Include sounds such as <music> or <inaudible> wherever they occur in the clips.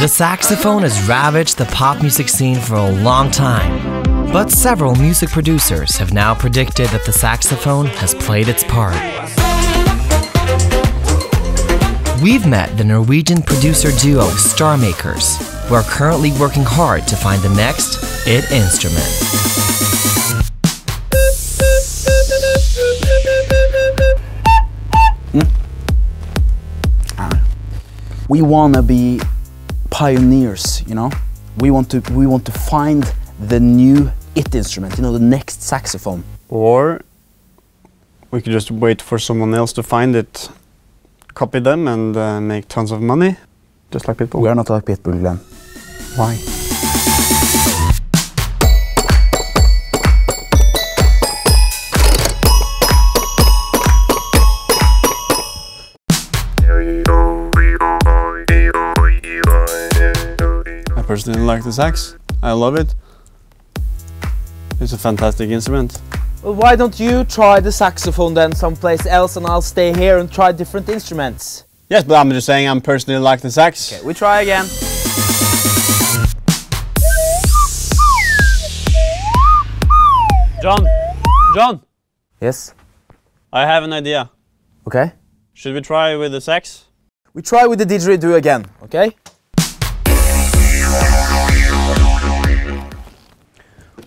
The saxophone has ravaged the pop music scene for a long time. But several music producers have now predicted that the saxophone has played its part. We've met the Norwegian producer duo Starmakers, who are currently working hard to find the next IT instrument. we want to be pioneers you know we want to we want to find the new it instrument you know the next saxophone Or we could just wait for someone else to find it, copy them, and uh, make tons of money, just like Pitbull. we are not like pitbull Glenn. Why? Personally like the sax. I love it. It's a fantastic instrument. Well, why don't you try the saxophone then someplace else and I'll stay here and try different instruments? Yes, but I'm just saying I'm personally like the sax. Okay, we try again. John, John, yes I have an idea. okay Should we try with the sax? We try with the didgeridoo again, okay?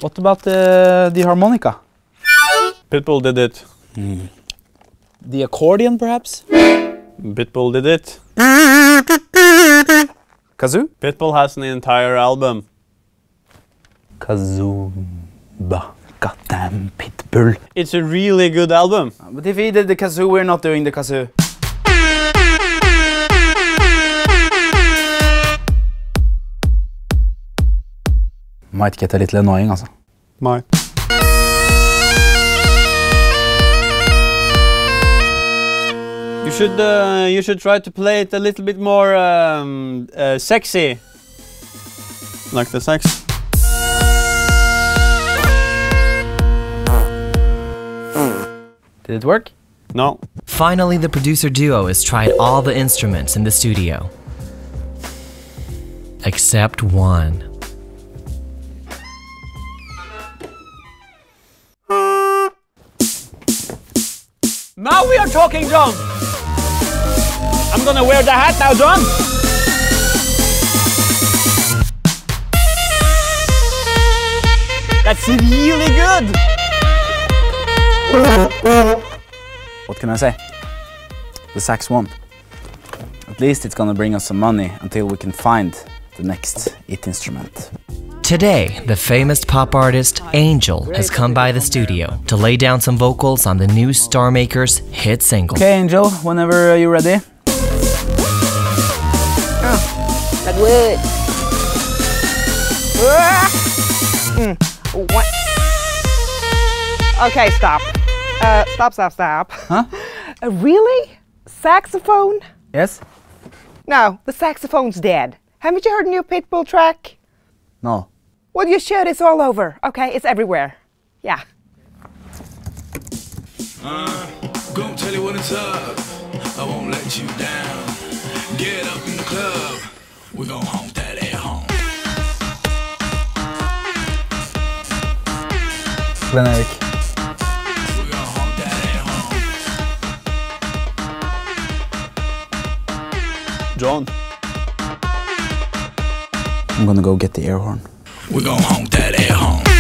What about the the harmonica Pitbull did it. The accordion perhaps? Pitbull did it. kazoo Pitbull has an entire album. kazooba goddamn pitbull It's a really good album. but if he did the kazoo we're not doing the kazoo might get a little annoying altså My. You should uh, you should try to play it a little bit more um, uh, sexy, like the sax. did it work No, Finally, the producer duo has tried all the instruments in the studio. Except one. Now we are talking, John. I'm gonna wear the hat now, John. That's really good. What can I say? The sax won. At least it's gonna bring us some money until we can find the next it instrument. Today, the famous pop artist Angel has come by the studio to lay down some vocals on the new Star Makers hit single. Okay, Angel, whenever you're ready. That wood. Mm. What? Okay, stop. Uh, stop, stop, stop. Huh? <laughs> Uh, really? Saxophone? Yes? No, the saxophone's dead. Haven't you heard a new Pitbull track? No. Well, you should. It's all over. Okay, it's everywhere. Yeah. Uh, gonna tell you what it's up. I won't let you down. Get up in the club. We're gonna honk that at home. Glenn Erik. We're gonna honk that at home. John. I'm gonna go get the air horn. We're gonna honk that at home.